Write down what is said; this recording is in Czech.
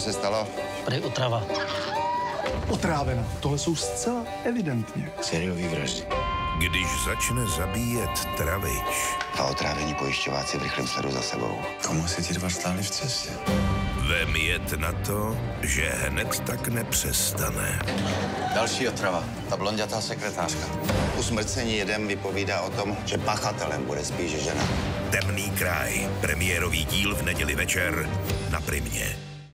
se stalo? Tady otrava. Otrávena. Tohle jsou zcela evidentně. Seriový vraždy. Když začne zabíjet travič, A otrávení pojišťováci v rychlém sledu za sebou. Komu se ti dva stáli v cestě? vem jet na to, že hned tak nepřestane. Další otrava. Ta blondětá sekretářka. Usmrcení jedem vypovídá o tom, že pachatelem bude spíše žena. Temný kraj. Premiérový díl v neděli večer na Primě.